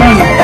Amen.